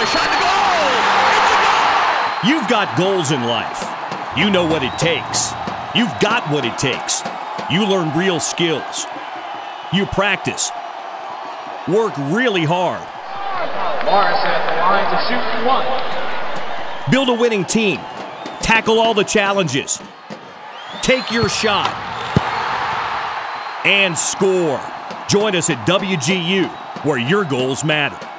a shot to goal. It's a goal. You've got goals in life. You know what it takes. You've got what it takes. You learn real skills. You practice. Work really hard. Morris at the line to shoot one. Build a winning team. Tackle all the challenges. Take your shot. And score. Join us at WGU, where your goals matter.